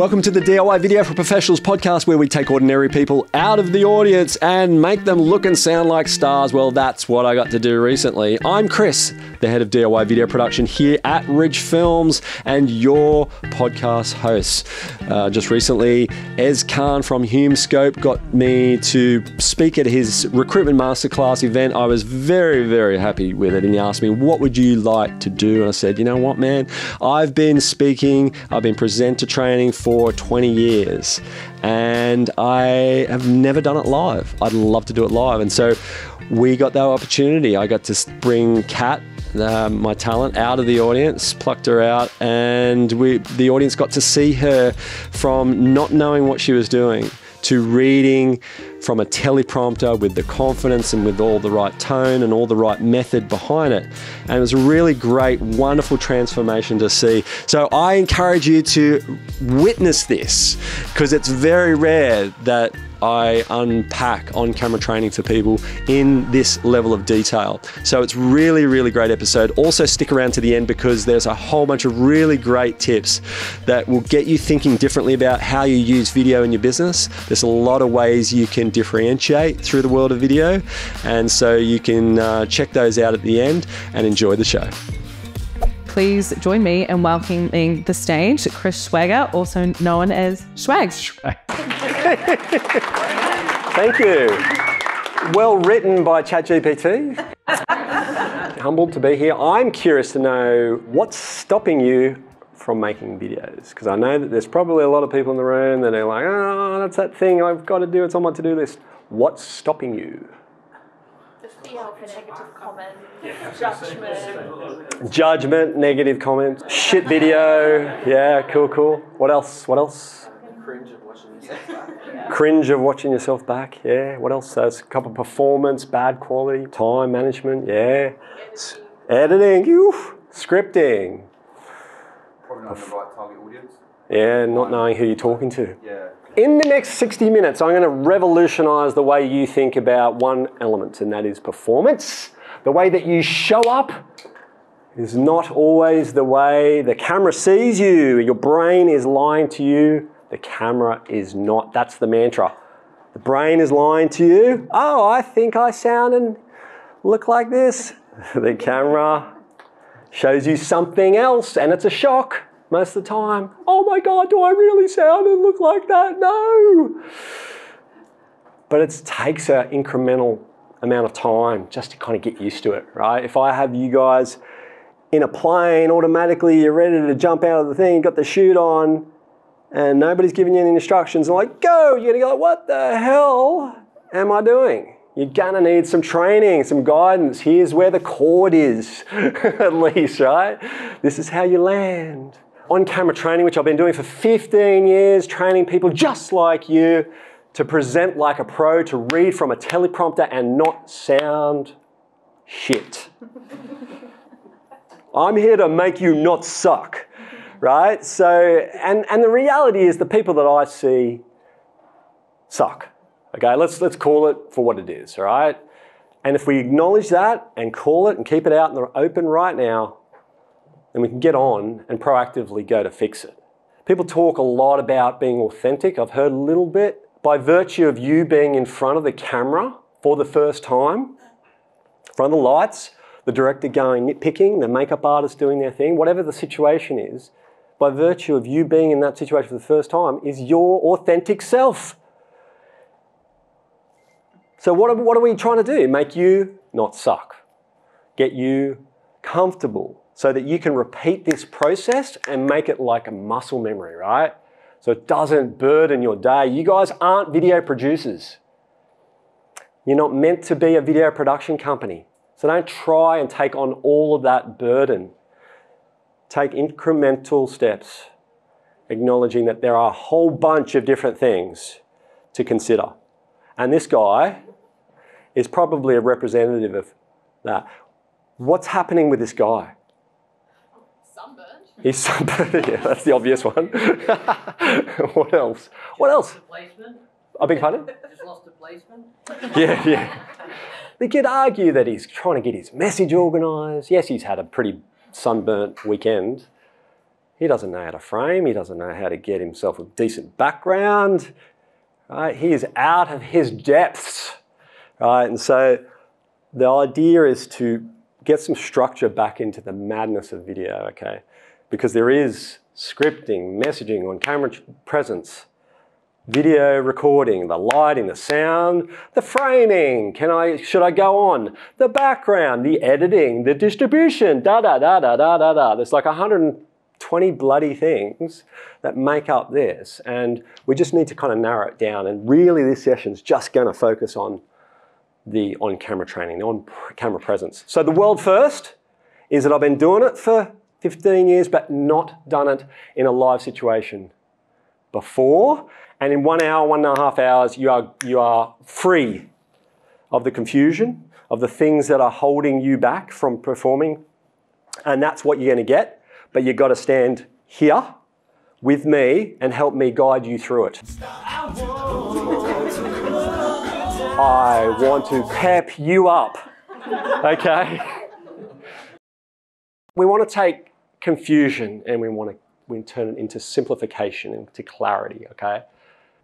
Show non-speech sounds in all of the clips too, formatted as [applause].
Welcome to the DIY Video for Professionals podcast, where we take ordinary people out of the audience and make them look and sound like stars. Well, that's what I got to do recently. I'm Chris, the head of DIY video production here at Ridge Films, and your podcast host. Uh, just recently, Ez Khan from HumeScope got me to speak at his recruitment masterclass event. I was very, very happy with it, and he asked me, What would you like to do? And I said, You know what, man? I've been speaking, I've been presenter training for 20 years and I have never done it live. I'd love to do it live. And so we got that opportunity. I got to bring Kat, uh, my talent, out of the audience, plucked her out, and we the audience got to see her from not knowing what she was doing to reading from a teleprompter with the confidence and with all the right tone and all the right method behind it. And it was a really great, wonderful transformation to see. So I encourage you to witness this because it's very rare that I unpack on camera training for people in this level of detail. So it's really, really great episode. Also, stick around to the end because there's a whole bunch of really great tips that will get you thinking differently about how you use video in your business. There's a lot of ways you can differentiate through the world of video, and so you can uh, check those out at the end and enjoy the show please join me in welcoming the stage Chris Schwager, also known as Schwags. [laughs] [laughs] Thank you. Well written by ChatGPT. [laughs] Humbled to be here. I'm curious to know what's stopping you from making videos because I know that there's probably a lot of people in the room that are like, oh, that's that thing I've got to do. It's on my to-do list. What's stopping you? negative comment, judgment. Judgment, negative comments, shit video. Yeah, cool, cool. What else? What else? Cringe of watching yourself [laughs] back. Cringe of watching yourself back. Yeah. What else? There's a couple of performance, bad quality, time management. Yeah. Editing. Editing. Scripting. Probably not the right target audience. Yeah, not knowing who you're talking to. Yeah. In the next 60 minutes, I'm going to revolutionize the way you think about one element, and that is performance. The way that you show up is not always the way the camera sees you. Your brain is lying to you, the camera is not. That's the mantra. The brain is lying to you. Oh, I think I sound and look like this. [laughs] the camera shows you something else, and it's a shock most of the time. Oh my God, do I really sound and look like that? No. But it takes an incremental amount of time just to kind of get used to it, right? If I have you guys in a plane, automatically you're ready to jump out of the thing, got the chute on, and nobody's giving you any instructions, and like, go, you're gonna go, what the hell am I doing? You're gonna need some training, some guidance. Here's where the cord is, [laughs] at least, right? This is how you land on camera training, which I've been doing for 15 years, training people just like you to present like a pro, to read from a teleprompter and not sound shit. [laughs] I'm here to make you not suck, right? So, and, and the reality is the people that I see suck. Okay, let's, let's call it for what it is, all right? And if we acknowledge that and call it and keep it out in the open right now, then we can get on and proactively go to fix it. People talk a lot about being authentic. I've heard a little bit. By virtue of you being in front of the camera for the first time, in front of the lights, the director going nitpicking, the makeup artist doing their thing, whatever the situation is, by virtue of you being in that situation for the first time, is your authentic self. So, what are, what are we trying to do? Make you not suck, get you comfortable, so that you can repeat this process and make it like a muscle memory, right? So it doesn't burden your day. You guys aren't video producers. You're not meant to be a video production company. So don't try and take on all of that burden. Take incremental steps, acknowledging that there are a whole bunch of different things to consider. And this guy is probably a representative of that. What's happening with this guy? Sunburned. He's sunburned. [laughs] yeah, that's the obvious one. [laughs] what else? What else? I beg pardon? Just lost a placement. [laughs] Yeah, yeah. We could argue that he's trying to get his message organised. Yes, he's had a pretty sunburnt weekend. He doesn't know how to frame. He doesn't know how to get himself a decent background. Right? He is out of his depths. Right? And so the idea is to get some structure back into the madness of video, okay? Because there is scripting, messaging on camera presence, video recording, the lighting, the sound, the framing, can I, should I go on, the background, the editing, the distribution, da da da da da da da. There's like 120 bloody things that make up this, and we just need to kind of narrow it down. And really, this session's just going to focus on the on-camera training, the on-camera presence. So the world first is that I've been doing it for 15 years, but not done it in a live situation before. And in one hour, one and a half hours, you are, you are free of the confusion, of the things that are holding you back from performing. And that's what you're going to get. But you've got to stand here with me and help me guide you through it. I want to pep you up. Okay? [laughs] We want to take confusion and we want to we turn it into simplification, into clarity, okay?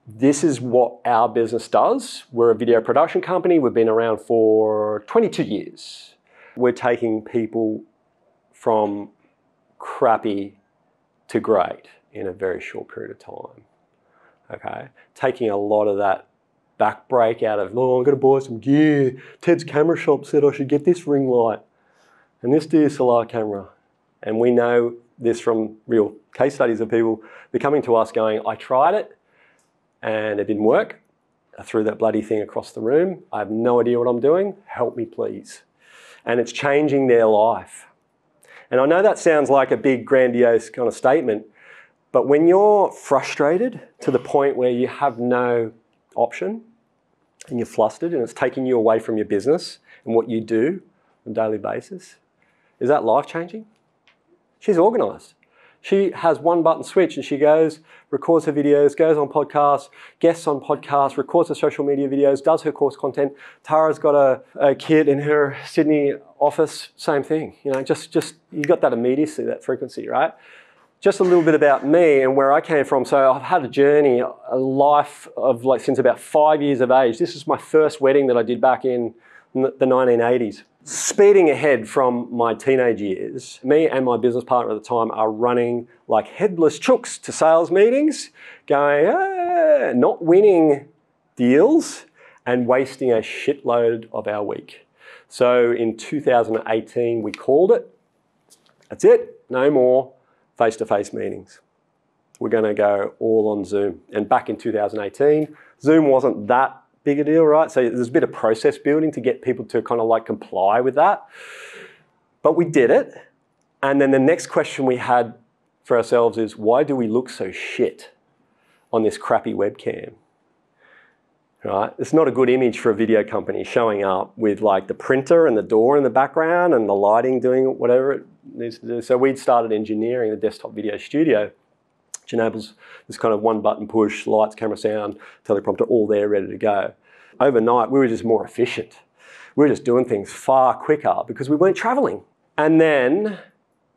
This is what our business does. We're a video production company. We've been around for 22 years. We're taking people from crappy to great in a very short period of time. Okay? Taking a lot of that back break out of, oh, I'm to buy some gear. Ted's camera shop said I should get this ring light and this DSLR camera. And we know this from real case studies of people. They're coming to us going, I tried it and it didn't work. I threw that bloody thing across the room. I have no idea what I'm doing. Help me, please. And it's changing their life. And I know that sounds like a big, grandiose kind of statement, but when you're frustrated to the point where you have no option and you're flustered and it's taking you away from your business and what you do on a daily basis, is that life changing? She's organized. She has one button switch and she goes, records her videos, goes on podcasts, guests on podcasts, records her social media videos, does her course content. Tara's got a, a kid in her Sydney office, same thing. You know, just, just you got that immediacy, that frequency, right? just a little bit about me and where I came from. So I've had a journey, a life of like since about five years of age. This is my first wedding that I did back in the 1980s. Speeding ahead from my teenage years, me and my business partner at the time are running like headless chooks to sales meetings, going, ah, not winning deals and wasting a shitload of our week. So in 2018, we called it. That's it, no more face-to-face meetings. We're going to go all on Zoom. And back in 2018, Zoom wasn't that big a deal, right? So there's a bit of process building to get people to kind of like comply with that. But we did it. And then the next question we had for ourselves is why do we look so shit on this crappy webcam? Right? It's not a good image for a video company showing up with like the printer and the door in the background and the lighting doing whatever it needs to do. So we'd started engineering the desktop video studio, which enables this kind of one button push, lights, camera, sound, teleprompter, all there ready to go. Overnight, we were just more efficient. We were just doing things far quicker because we weren't traveling. And then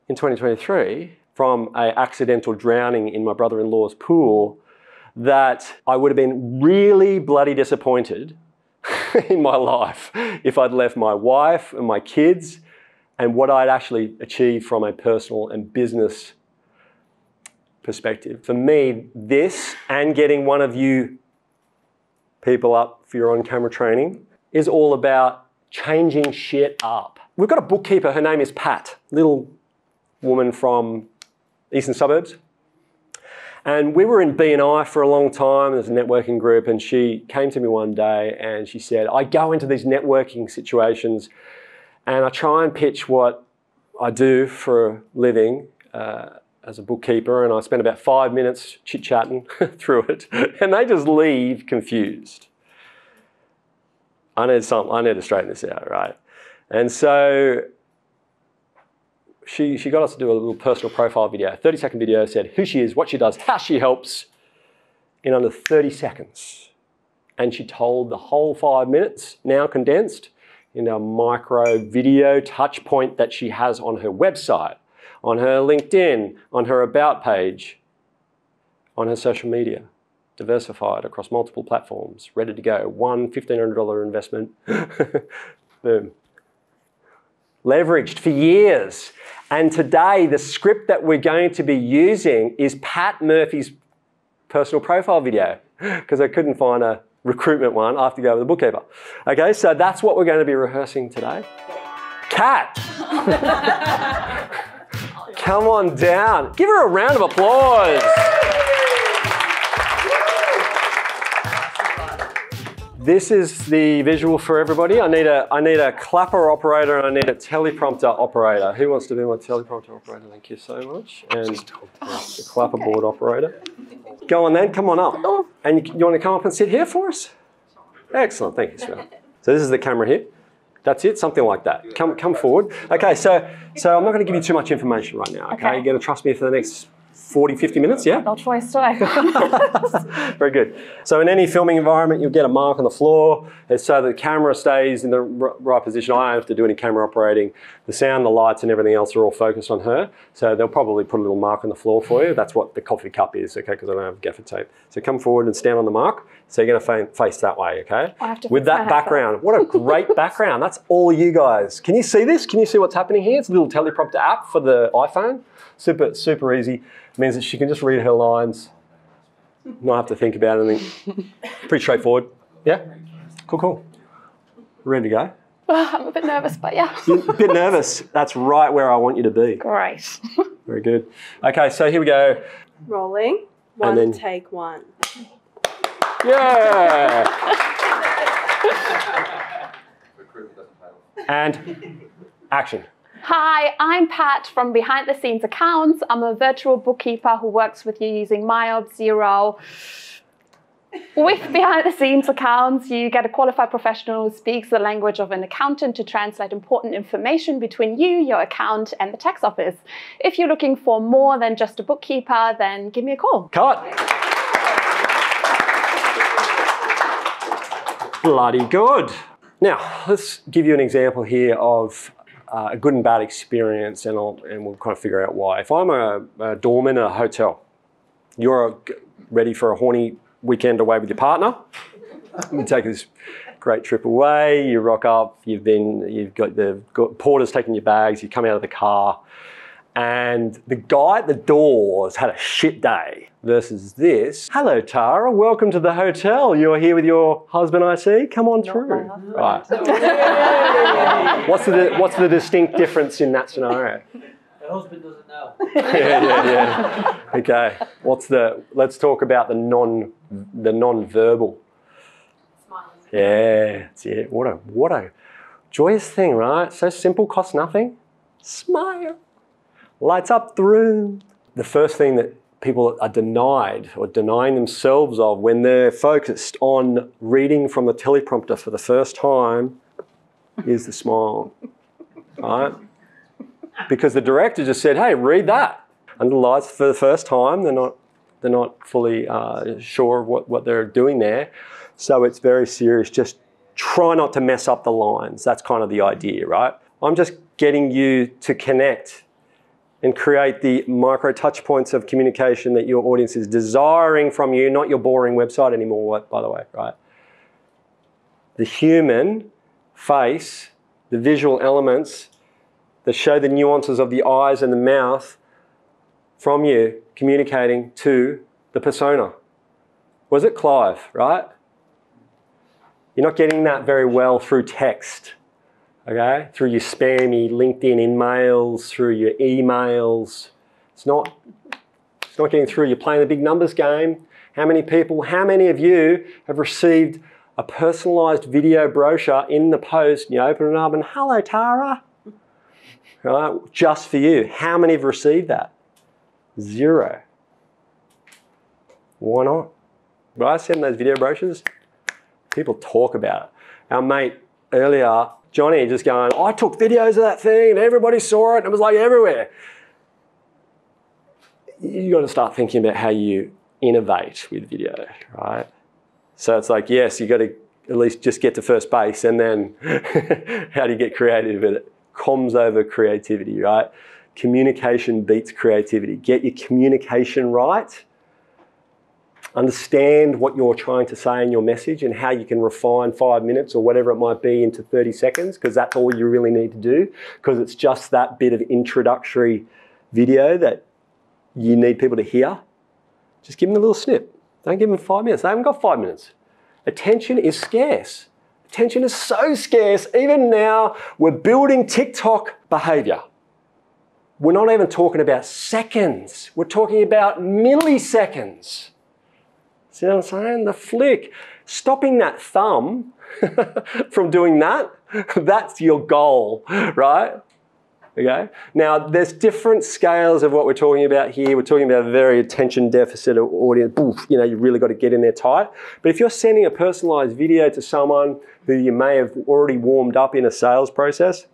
in 2023, from a accidental drowning in my brother-in-law's pool, that I would have been really bloody disappointed [laughs] in my life if I'd left my wife and my kids and what I'd actually achieved from a personal and business perspective. For me, this and getting one of you people up for your on camera training is all about changing shit up. We've got a bookkeeper, her name is Pat, little woman from eastern suburbs. And we were in BNI for a long time as a networking group, and she came to me one day and she said, I go into these networking situations and I try and pitch what I do for a living uh, as a bookkeeper, and I spend about five minutes chit chatting [laughs] through it, and they just leave confused. I need something, I need to straighten this out, right? And so she, she got us to do a little personal profile video, 30 second video, said who she is, what she does, how she helps in under 30 seconds. And she told the whole five minutes, now condensed, in a micro video touch point that she has on her website. On her LinkedIn, on her About page, on her social media. Diversified across multiple platforms, ready to go. One $1,500 investment. [laughs] Boom. Leveraged for years. And today, the script that we're going to be using is Pat Murphy's personal profile video because I couldn't find a recruitment one. I have to go with a bookkeeper. Okay, so that's what we're going to be rehearsing today. Kat, [laughs] come on down. Give her a round of applause. This is the visual for everybody. I need a I need a clapper operator and I need a teleprompter operator. Who wants to be my teleprompter operator? Thank you so much. And the clapper board operator. Go on then, come on up. And you, you want to come up and sit here for us? Excellent, thank you. So this is the camera here. That's it, something like that. Come come forward. Okay, so so I'm not going to give you too much information right now, okay? Okay. You're going to trust me for the next 40, 50 minutes, yeah? Choice today. [laughs] Very good. So in any filming environment, you'll get a mark on the floor and so the camera stays in the right position. I don't have to do any camera operating. The sound, the lights, and everything else are all focused on her. So they'll probably put a little mark on the floor for you. That's what the coffee cup is, okay? Because I don't have gaffer tape. So come forward and stand on the mark. So you're going to fa- face that way, okay? I have to With that background, what a great [laughs] background. That's all you guys. Can you see this? Can you see what's happening here? It's a little teleprompter app for the iPhone. Super, super easy. Means that she can just read her lines, not have to think about anything. [laughs] Pretty straightforward. Yeah? Cool, cool. Ready to go? [laughs] I'm a bit nervous, but yeah. [laughs] A bit nervous. That's right where I want you to be. Great. Very good. Okay, so here we go. Rolling. One then- take one. Yeah! Recruitment doesn't pay off. And action. Hi, I'm Pat from Behind the Scenes Accounts. I'm a virtual bookkeeper who works with you using MYOB Xero. With Behind the Scenes Accounts, you get a qualified professional who speaks the language of an accountant to translate important information between you, your account, and the tax office. If you're looking for more than just a bookkeeper, then give me a call. Cut. Bloody good. Now, let's give you an example here of uh, a good and bad experience, and, I'll, and we'll kind of figure out why. If I'm a, a doorman in a hotel, you're uh, ready for a horny weekend away with your partner. [laughs] You take this great trip away. You rock up. You've been. You've got the got porters taking your bags. You come out of the car, and the guy at the door has had a shit day. Versus this. Hello, Tara. Welcome to the hotel. You're here with your husband, I see. Come on through. Right. [laughs] what's the What's the distinct difference in that scenario? Her husband doesn't know. [laughs] yeah, yeah, yeah. Okay. What's the? Let's talk about the non, the non-verbal. Yeah, that's it. What a what a joyous thing, right? So simple, costs nothing. Smile, lights up the room. The first thing that people are denied or denying themselves of when they're focused on reading from the teleprompter for the first time is the smile, right? because the director just said, "Hey, read that." Under the lights for the first time, they're not they're not fully uh, sure of what, what they're doing there, so it's very serious. Just try not to mess up the lines. That's kind of the idea, right? I'm just getting you to connect and create the micro touch points of communication that your audience is desiring from you, not your boring website anymore, by the way, right? The human face, the visual elements that show the nuances of the eyes and the mouth from you communicating to the persona. Was it Clive, right? You're not getting that very well through text, okay? Through your spammy LinkedIn emails, through your emails. It's not, it's not getting through. You're playing the big numbers game. How many people, how many of you have received a personalized video brochure in the post and you open it up and hello, Tara? right? Just for you. How many have received that? Zero. Why not? When I send those video brochures, people talk about it. Our mate earlier, Johnny, just going, I took videos of that thing and everybody saw it and it was like everywhere. You got to start thinking about how you innovate with video, right? So it's like, yes, you got to at least just get to first base and then [laughs] how do you get creative with it? comms over creativity, right? Communication beats creativity. Get your communication right. Understand what you're trying to say in your message and how you can refine five minutes or whatever it might be into 30 seconds, because that's all you really need to do, because it's just that bit of introductory video that you need people to hear. Just give them a little snip. Don't give them five minutes. They haven't got five minutes. Attention is scarce. Attention is so scarce. Even now, we're building TikTok behavior. We're not even talking about seconds, we're talking about milliseconds. See what I'm saying? The flick. Stopping that thumb [laughs] from doing that, that's your goal, right? Okay. Now, there's different scales of what we're talking about here. We're talking about a very attention deficit audience. Oof, you know, you really got to get in there tight. But if you're sending a personalized video to someone who you may have already warmed up in a sales process,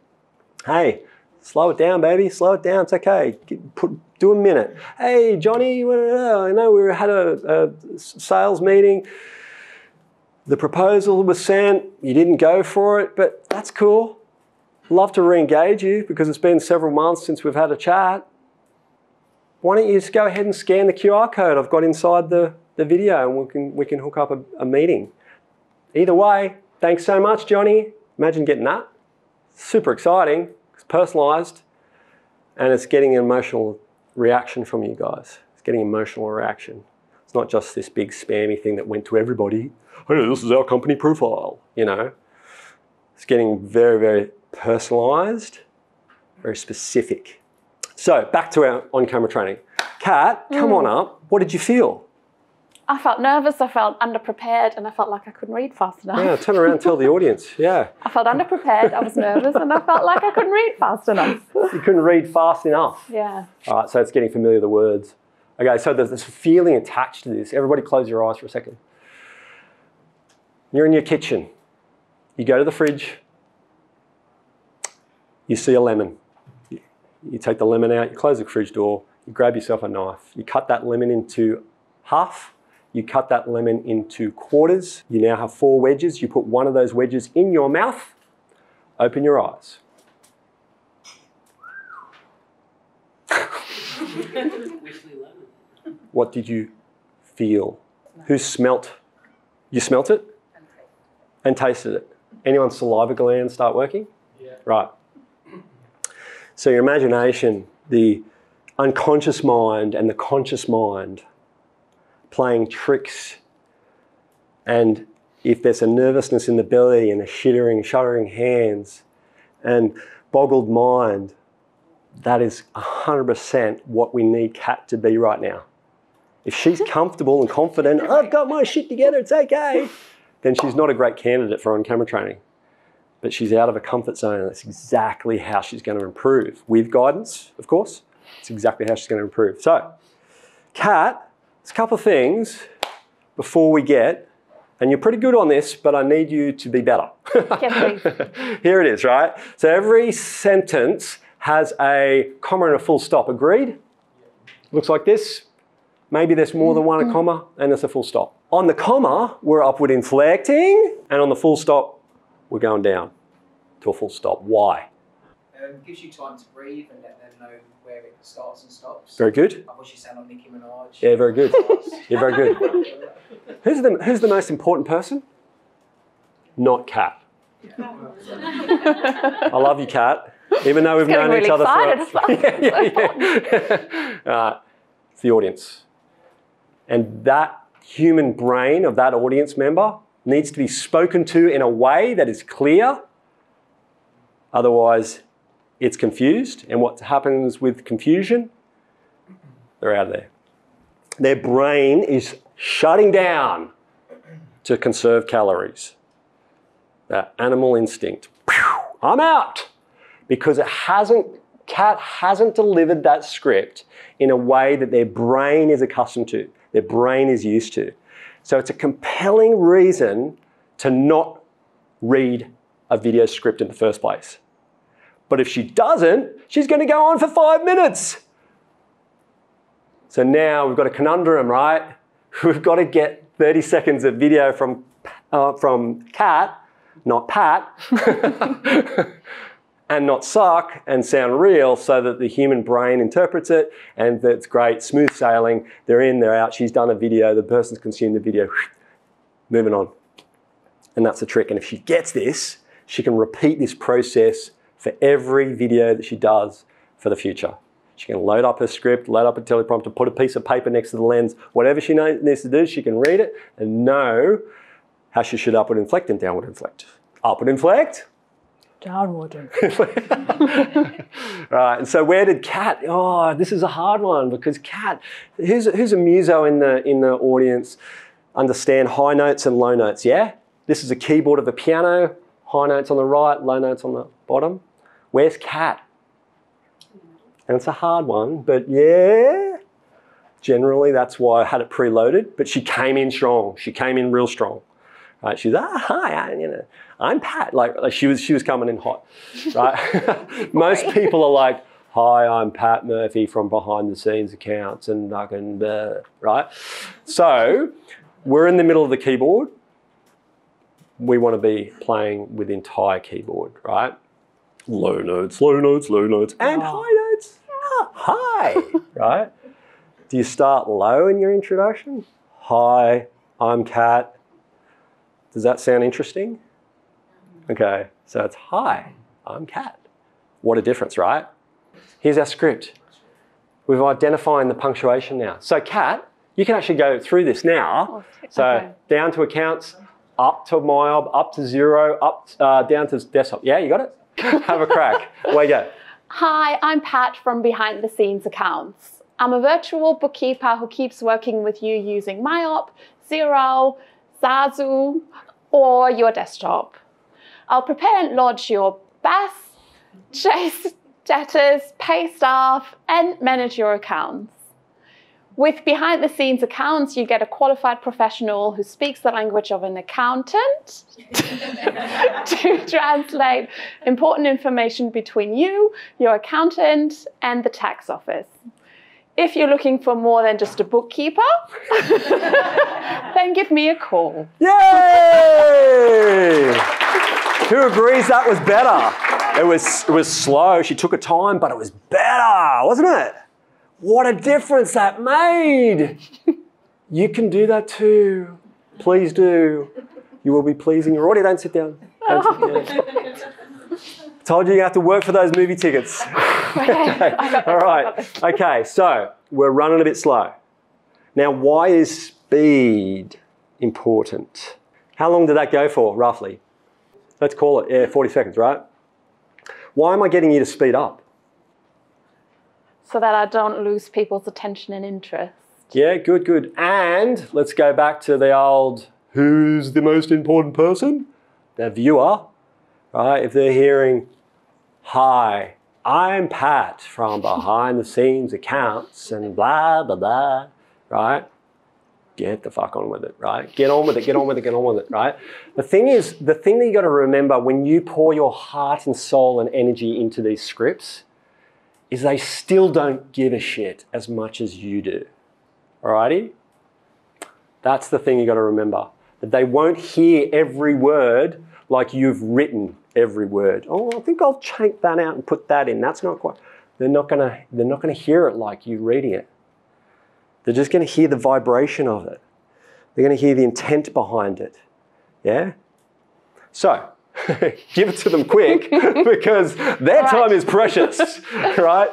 hey, slow it down, baby. Slow it down. It's okay. Get, put, do a minute. Hey, Johnny, uh, I know we had a, a sales meeting. The proposal was sent. You didn't go for it, but that's cool love to re-engage you because it's been several months since we've had a chat. Why don't you just go ahead and scan the QR code I've got inside the, the video and we can, we can hook up a, a meeting. Either way, thanks so much, Johnny. Imagine getting that. Super exciting. Personalized and it's getting an emotional reaction from you guys. It's getting emotional reaction. It's not just this big spammy thing that went to everybody. Hey, this is our company profile, you know. It's getting very, very personalized, very specific. So back to our on-camera training. Kat, come mm. on up. What did you feel? I felt nervous, I felt underprepared, and I felt like I couldn't read fast enough. Yeah, turn around and tell the audience. [laughs] Yeah. I felt underprepared, I was nervous, and I felt like I couldn't read fast enough. You couldn't read fast enough? Yeah. All right, so it's getting familiar with the words. Okay, so there's this feeling attached to this. Everybody close your eyes for a second. You're in your kitchen. You go to the fridge, you see a lemon. You take the lemon out, you close the fridge door, you grab yourself a knife, you cut that lemon into half, you cut that lemon into quarters. You now have four wedges. You put one of those wedges in your mouth. Open your eyes. what did you feel? Who smelt? You smelt it? And tasted it. Anyone's saliva glands start working? Yeah. Right. So your imagination, the unconscious mind and the conscious mind playing tricks and if there's a nervousness in the belly and a shuddering, shuddering hands and boggled mind, that is 100% what we need Kat to be right now. If she's [laughs] comfortable and confident, I've got my shit together, it's okay, then she's not a great candidate for on-camera training but she's out of her comfort zone. And that's exactly how she's going to improve. With guidance, of course, it's exactly how she's going to improve. So, Kat, there's a couple of things before we get, and you're pretty good on this, but I need you to be better. [laughs] Here it is, right? So every sentence has a comma and a full stop. Agreed? Looks like this. Maybe there's more than one a comma and there's a full stop. On the comma, we're upward inflecting, and on the full stop, we're going down to a full stop. Why? Um, gives you time to breathe and let them know where it starts and stops. Very good. I wish you sound like Nicki Minaj. Yeah, very good. yeah, very good. [laughs] Who's the, who's the most important person? Not Kat. I love you, Kat. Even though we've known really each other for [laughs] yeah, yeah, yeah. Uh, it's the audience, and that human brain of that audience member needs to be spoken to in a way that is clear. Otherwise, it's confused. And what happens with confusion? They're out of there. Their brain is shutting down to conserve calories. That animal instinct. I'm out because it hasn't, Kat hasn't delivered that script in a way that their brain is accustomed to, their brain is used to. So it's a compelling reason to not read a video script in the first place. But if she doesn't, she's going to go on for five minutes. So now we've got a conundrum, right? [laughs] We've got to get 30 seconds of video from, uh, from Kat, not Pat, [laughs] and not suck and sound real so that the human brain interprets it and that's great, smooth sailing. They're in, they're out. She's done a video, the person's consumed the video, [sighs] moving on. And that's the trick. And if she gets this, she can repeat this process for every video that she does for the future. She can load up her script, load up a teleprompter, put a piece of paper next to the lens, whatever she needs to do, she can read it and know how she should upward inflect and downward inflect. Upward inflect, Downward. Inflect. [laughs] right, and so where did Kat? Oh, this is a hard one because Kat, who's, who's a muso in the in the audience? Understand high notes and low notes, yeah? This is a keyboard of a piano, high notes on the right, low notes on the bottom. Where's Kat? And it's a hard one, but yeah, generally that's why I had it preloaded. But she came in strong. She came in real strong. Right? She's ah hi, I, you know, I'm Pat. Like, like she was she was coming in hot. Right? [laughs] [laughs] Most people are like, hi, I'm Pat Murphy from behind the scenes accounts and fucking uh, right. So we're in the middle of the keyboard. We want to be playing with entire keyboard, right? Low notes, low notes, low notes, and high notes. Ah, Hi, [laughs] right? Do you start low in your introduction? Hi, I'm Kat. Does that sound interesting? Okay, so it's hi, I'm Kat. What a difference, right? Here's our script. We've identified the punctuation now. So, Kat, you can actually go through this now. So, okay. down to accounts, up to MyOb, up to zero, up uh, down to desktop. Yeah, you got it? [laughs] Have a crack. Away you go. Hi, I'm Pat from Behind the Scenes Accounts. I'm a virtual bookkeeper who keeps working with you using MYOB, Xero, Saasu, or your desktop. I'll prepare and lodge your BAS, chase debtors, pay staff, and manage your accounts. With behind the scenes accounts, you get a qualified professional who speaks the language of an accountant [laughs] to translate important information between you, your accountant, and the tax office. If you're looking for more than just a bookkeeper, [laughs] then give me a call. Yay! Who agrees that was better? It was, it was slow. She took her time, but it was better, wasn't it? What a difference that made. [laughs] You can do that too. Please do. You will be pleasing your audience. Don't sit down. Don't sit down. [laughs] Told you you have to work for those movie tickets. [laughs] okay. All right. Okay, so we're running a bit slow. Now, why is speed important? How long did that go for, roughly? Let's call it yeah, 40 seconds, right? Why am I getting you to speed up? So that I don't lose people's attention and interest. Yeah, good, good. And let's go back to the old who's the most important person? The viewer, right? If they're hearing, hi, I'm Pat from behind the scenes accounts and blah, blah, blah, right? Get the fuck on with it, right? Get on with it, get on with it, get on with it, right? The thing is, the thing that you got to remember when you pour your heart and soul and energy into these scripts is they still don't give a shit as much as you do. Alrighty? That's the thing you got to remember. That they won't hear every word like you've written every word. Oh, I think I'll change that out and put that in. That's not quite. They're not gonna. They're not gonna hear it like you reading it. They're just gonna hear the vibration of it. They're gonna hear the intent behind it. Yeah. So. [laughs] give it to them quick [laughs] because their Right. time is precious, [laughs] right?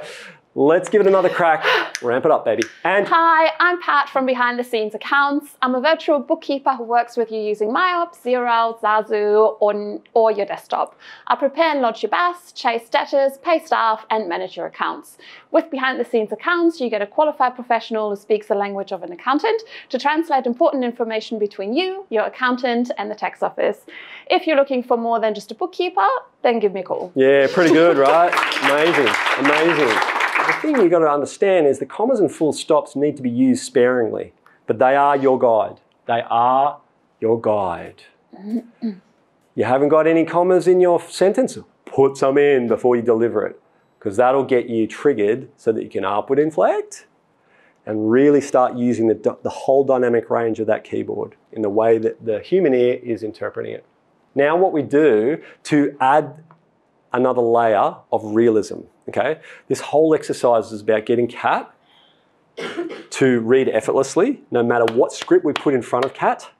Let's give it another crack. Ramp it up, baby. And Hi, I'm Pat from Behind the Scenes Accounts. I'm a virtual bookkeeper who works with you using MYOB, Xero, Saasu, or, or your desktop. I prepare and lodge your BAS, chase debtors, pay staff, and manage your accounts. With Behind the Scenes Accounts, you get a qualified professional who speaks the language of an accountant to translate important information between you, your accountant, and the tax office. If you're looking for more than just a bookkeeper, then give me a call. Yeah, pretty good, right? amazing, amazing. The thing you've got to understand is the commas and full stops need to be used sparingly, but they are your guide. They are your guide. [clears throat] You haven't got any commas in your sentence? Put some in before you deliver it, because that'll get you triggered so that you can upward inflect and really start using the, the whole dynamic range of that keyboard in the way that the human ear is interpreting it. Now, what we do to add another layer of realism. Okay, this whole exercise is about getting Kat to read effortlessly, no matter what script we put in front of Kat,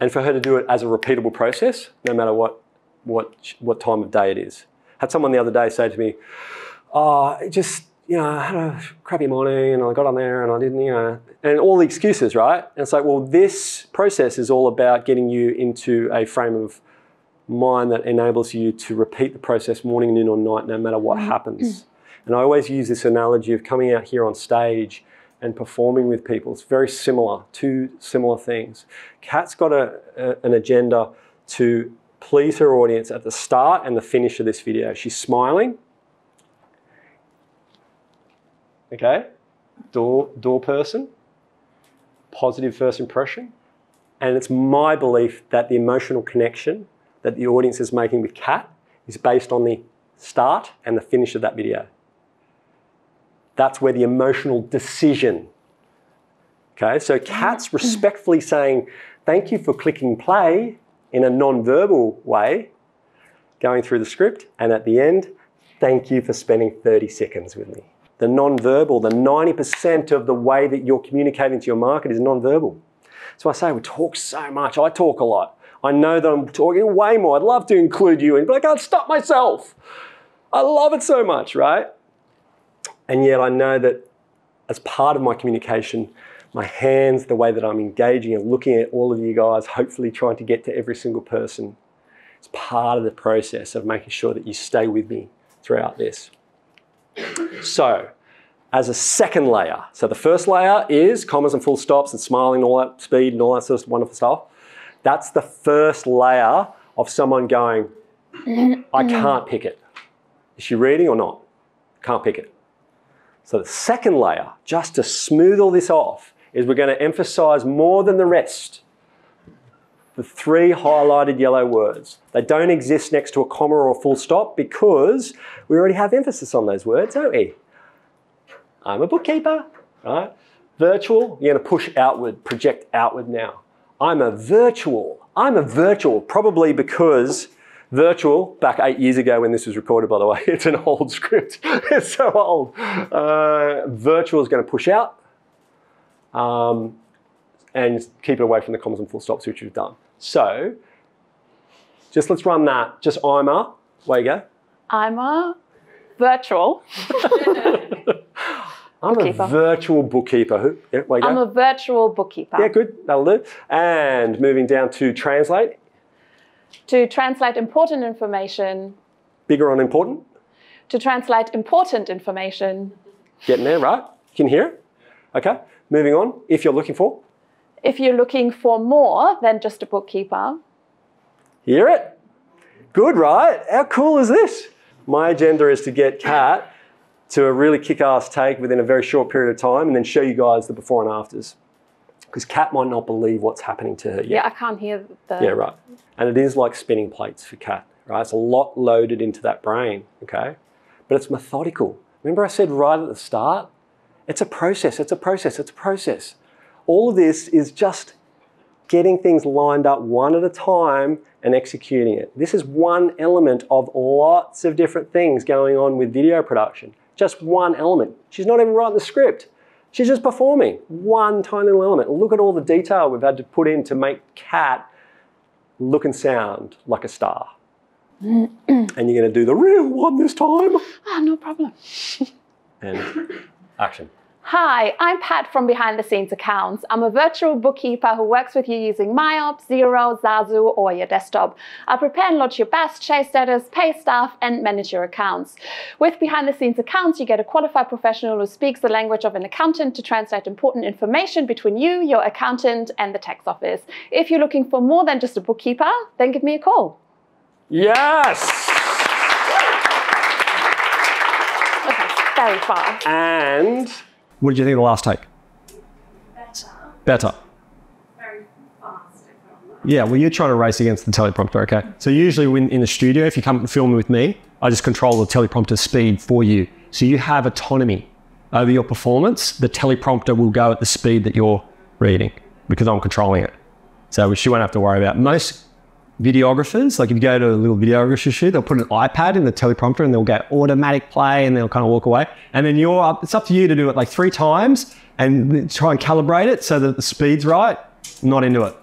and for her to do it as a repeatable process, no matter what what what time of day it is. Had someone the other day say to me, "Oh, just you know, I had a crappy morning and I got on there and I didn't, you know, and all the excuses, right? And it's like, well, this process is all about getting you into a frame of mind that enables you to repeat the process morning, noon, or night, no matter what mm. happens. Mm. And I always use this analogy of coming out here on stage and performing with people. It's very similar, two similar things. Kat's got a, a, an agenda to please her audience at the start and the finish of this video. She's smiling. Okay, door, door person, positive first impression. And it's my belief that the emotional connection that the audience is making with Kat is based on the start and the finish of that video. That's where the emotional decision. Okay, so Kat's respectfully saying, Thank you for clicking play in a non verbal way, going through the script, and at the end, thank you for spending 30 seconds with me. The non verbal, the 90% of the way that you're communicating to your market is non verbal. So I say we talk so much. I talk a lot. I know that I'm talking way more. I'd love to include you in, but I can't stop myself. I love it so much, right? And yet I know that as part of my communication, my hands, the way that I'm engaging and looking at all of you guys, hopefully trying to get to every single person, it's part of the process of making sure that you stay with me throughout this. So, as a second layer, so the first layer is commas and full stops and smiling and all that speed and all that sort of wonderful stuff. That's the first layer of someone going, [clears throat] I can't pick it. Is she reading or not? Can't pick it. So the second layer, just to smooth all this off, is we're going to emphasize more than the rest the three highlighted yellow words. They don't exist next to a comma or a full stop because we already have emphasis on those words, don't we? I'm a bookkeeper, right? Virtual, you're going to push outward, project outward now. I'm a virtual. I'm a virtual, probably because virtual, back eight years ago when this was recorded, by the way, [laughs] it's an old script. [laughs] it's so old. Uh, virtual is going to push out um, and keep it away from the commas and full stops, which we've done. So, just let's run that. Just I'm a, way you go. I'm a virtual. [laughs] I'm Bookkeeper. a virtual bookkeeper. Who? Yeah. I'm a virtual bookkeeper. yeah, good. That'll do. And moving down to translate. To translate important information, Bigger on important. to translate important information. Getting there, right? Can you hear it? Okay. Moving on. If you're looking for, If you're looking for more than just a bookkeeper, hear it. Good, right? How cool is this? My agenda is to get Kat to a really kick-ass take within a very short period of time, and then show you guys the before and afters. Because Kat might not believe what's happening to her yet. yeah, I can't hear the. Yeah, right. And it is like spinning plates for Kat, right? It's a lot loaded into that brain, okay? But it's methodical. Remember I said right at the start? It's a process, it's a process, it's a process. All of this is just getting things lined up one at a time and executing it. This is one element of lots of different things going on with video production. Just one element. She's not even writing the script. She's just performing one tiny little element. Look at all the detail we've had to put in to make Kat look and sound like a star. [clears throat] and you're going to do the real one this time. Ah, no problem. [laughs] And action. Hi, I'm Pat from Behind the Scenes Accounts. I'm a virtual bookkeeper who works with you using MYOB, Xero, Saasu, or your desktop. I prepare and launch your BAS, chase status, pay staff, and manage your accounts. With Behind the Scenes Accounts, you get a qualified professional who speaks the language of an accountant to translate important information between you, your accountant, and the tax office. If you're looking for more than just a bookkeeper, then give me a call. Yes! Okay, very fast. And what did you think of the last take? Better. Better. Very fast. if I'm like- Yeah, well, you're trying to race against the teleprompter, okay? So usually when in the studio, if you come and film with me, I just control the teleprompter speed for you. So you have autonomy over your performance. The teleprompter will go at the speed that you're reading because I'm controlling it. So she won't have to worry about it. most videographers, like if you go to a little videographer shoot, they'll put an iPad in the teleprompter and they'll go automatic play and they'll kind of walk away. And then you're up, it's up to you to do it like three times and try and calibrate it so that the speed's right. Not into it.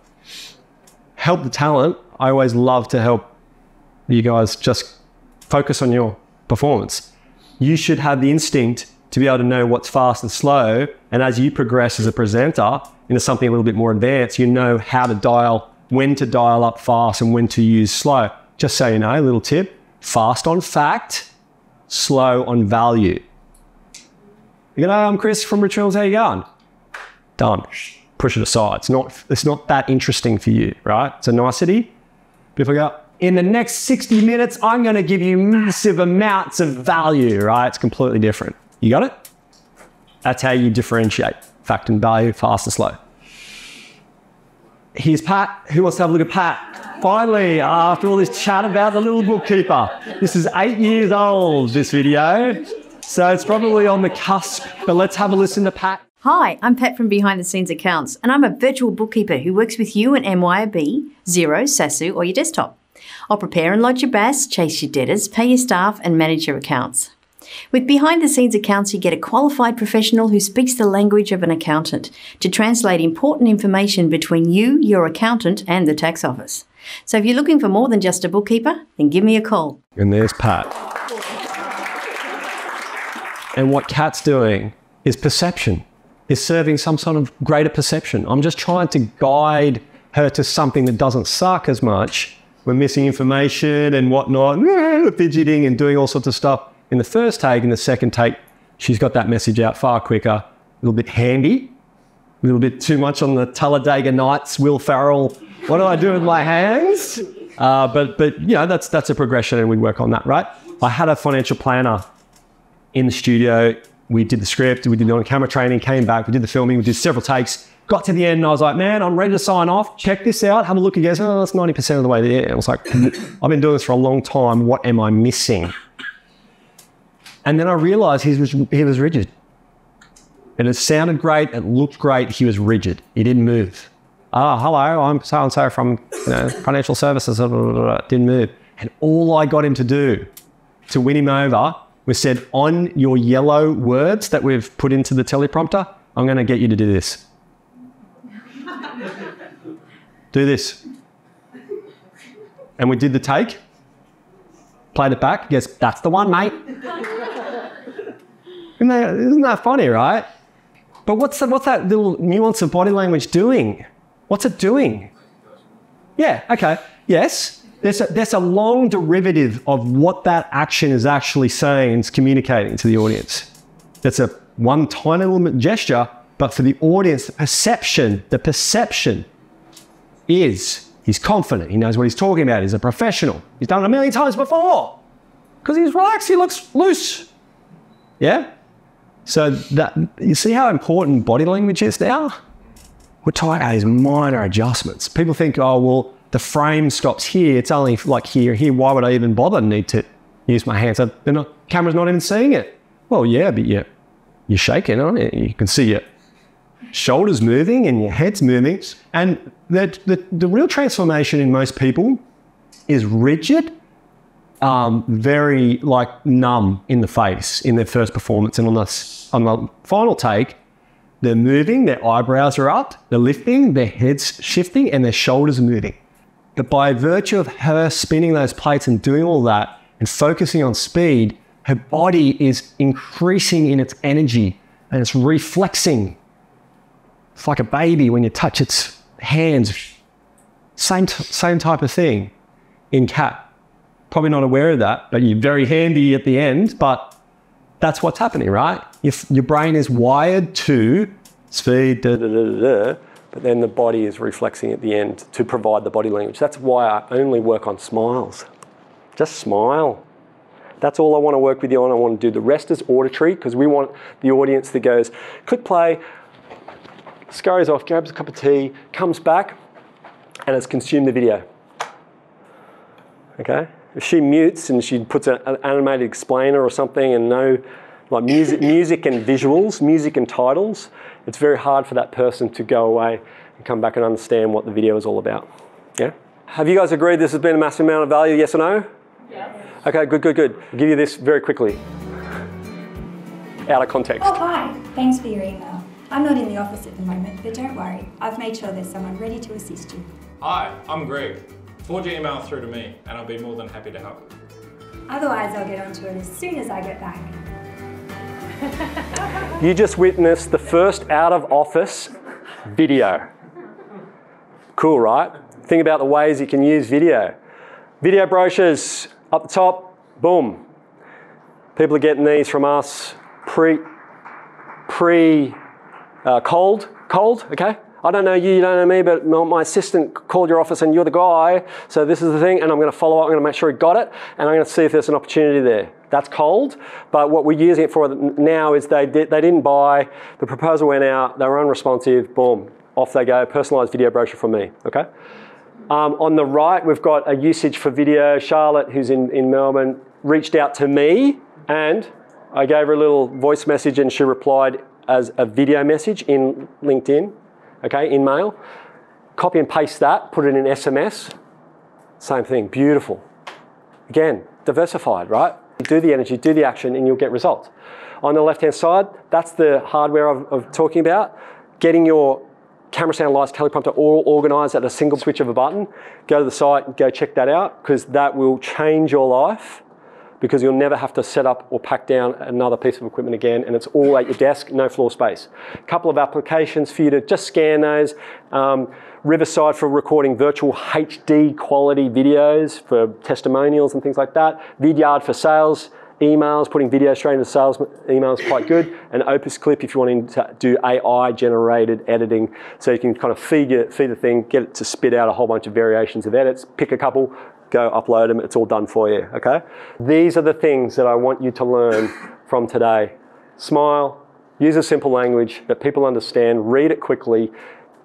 Help the talent. I always love to help you guys just focus on your performance. You should have the instinct to be able to know what's fast and slow. And as you progress as a presenter into something a little bit more advanced, you know how to dial, when to dial up fast and when to use slow. Just so you know, a little tip fast on fact, slow on value. You know, I'm Chris from Rituals. How you going? Done. Push it aside. It's not, it's not that interesting for you, right? It's a nicety. But if I go, in the next 60 minutes, I'm going to give you massive amounts of value, right? It's completely different. You got it? That's how you differentiate fact and value, fast and slow. Here's Pat. Who wants to have a look at Pat? Finally, after all this chat about the little bookkeeper. This is eight years old, this video. So it's probably on the cusp, but let's have a listen to Pat. Hi, I'm Pat from Behind the Scenes Accounts, and I'm a virtual bookkeeper who works with you and MYOB, Xero, Saasu, or your desktop. I'll prepare and lodge your BAS, chase your debtors, pay your staff, and manage your accounts. With behind the scenes accounts, you get a qualified professional who speaks the language of an accountant to translate important information between you, your accountant, and the tax office. So if you're looking for more than just a bookkeeper, then give me a call. And there's Pat. And what Kat's doing is perception, is serving some sort of greater perception. I'm just trying to guide her to something that doesn't suck as much. We're missing information and whatnot, [laughs] fidgeting and doing all sorts of stuff in the first take, in the second take, she's got that message out far quicker, a little bit handy, a little bit too much on the Talladega Nights, Will Ferrell. What do I do with my hands? Uh, but but you know that's that's a progression, and we work on that, right? I had a financial planner in the studio. We did the script, we did the on-camera training, came back, we did the filming, we did several takes. Got to the end, and I was like, "Man, I'm ready to sign off. Check this out. Have a look." He goes, "Oh, that's ninety percent of the way there." I was like, "I've been doing this for a long time. What am I missing?" And then I realized he was, he was rigid. And it sounded great, it looked great, he was rigid. He didn't move. Oh, hello, I'm so and so from you know, financial services. Didn't move. And all I got him to do to win him over was said, on your yellow words that we've put into the teleprompter, I'm going to get you to do this. [laughs] do this. And we did the take, played it back. Yes, that's the one, mate. Isn't that, isn't that funny, right? But what's, the, what's that little nuance of body language doing? What's it doing? Yeah, okay, yes. There's a, there's a long derivative of what that action is actually saying and communicating to the audience. That's a one tiny little gesture, but for the audience, the perception, the perception is he's confident. He knows what he's talking about. He's a professional. He's done it a million times before because he's relaxed. He looks loose. Yeah? So that you see how important body language is now? We're talking about these minor adjustments. People think, oh, well, the frame stops here. It's only like here, here. Why would I even bother need to use my hands? The camera's not even seeing it. Well, yeah, but you're, you're shaking, aren't you? You can see your shoulders moving and your head's moving. And the, the, the real transformation in most people is rigid um, very like numb in the face in their first performance, and on the on the final take, they're moving, their eyebrows are up, they're lifting, their heads shifting, and their shoulders are moving. But by virtue of her spinning those plates and doing all that and focusing on speed, her body is increasing in its energy and it's reflexing. It's like a baby when you touch its hands. Same, same type of thing in Kat probably not aware of that, but you're very handy at the end. But that's what's happening, right? If your brain is wired to speed, da, da, da, but then the body is reflexing at the end to provide the body language. That's why I only work on smiles. Just smile. That's all I want to work with you on. I want to do the rest is auditory because we want the audience that goes, click play, scurries off, grabs a cup of tea, comes back, and has consumed the video. Okay? If she mutes and she puts an animated explainer or something and no like music, music and visuals, music and titles, it's very hard for that person to go away and come back and understand what the video is all about. Yeah? Have you guys agreed this has been a massive amount of value? Yes or no? Yes. Okay, good, good, good. I'll give you this very quickly. Out of context. Oh, hi. Thanks for your email. I'm not in the office at the moment, but don't worry. I've made sure there's someone ready to assist you. Hi, I'm Greg. Forward your email through to me, and I'll be more than happy to help. Otherwise, I'll get onto it as soon as I get back. [laughs] You just witnessed the first out of office video. Cool, right? Think about the ways you can use video. Video brochures up the top, boom. People are getting these from us pre, pre, uh, cold, cold, okay? I don't know you, you don't know me, but my assistant called your office and you're the guy, so this is the thing, and I'm going to follow up, I'm going to make sure he got it, and I'm going to see if there's an opportunity there. That's cold, but what we're using it for now is they, did, they didn't buy, the proposal went out, they were unresponsive, boom, off they go, personalised video brochure from me, okay? Um, on the right, we've got a usage for video. Charlotte, who's in, in Melbourne, reached out to me and I gave her a little voice message and she replied as a video message in LinkedIn, okay, in mail. Copy and paste that, put it in SMS. Same thing, beautiful. Again, diversified, right? Do the energy, do the action, and you'll get results. On the left hand side, that's the hardware I'm, I'm talking about. Getting your camera sound lights teleprompter all organized at a single switch of a button. Go to the site and go check that out because that will change your life because you'll never have to set up or pack down another piece of equipment again and it's all at your desk, no floor space. A couple of applications for you to just scan those. Um, Riverside for recording virtual HD quality videos for testimonials and things like that. Vidyard for sales emails, putting video straight into sales emails quite good. And Opus Clip if you want to do AI generated editing. So you can kind of feed, your, feed the thing, get it to spit out a whole bunch of variations of edits, pick a couple, go upload them, it's all done for you, okay? These are the things that I want you to learn from today. Smile, use a simple language that people understand, read it quickly,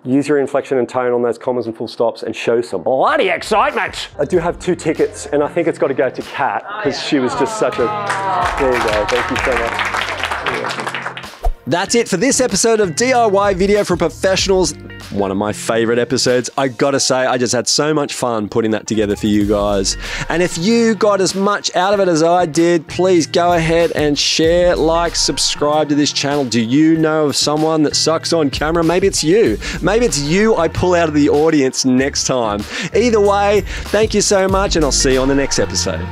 use your inflection and tone on those commas and full stops and show some bloody excitement. I do have two tickets and I think it's got to go to Kat because she was just such a, there you go, thank you so much. That's it for this episode of DIY Video for Professionals. One of my favorite episodes. I gotta say, I just had so much fun putting that together for you guys. And if you got as much out of it as I did, please go ahead and share, like, subscribe to this channel. Do you know of someone that sucks on camera? Maybe it's you. Maybe it's you I pull out of the audience next time. Either way, thank you so much, and I'll see you on the next episode.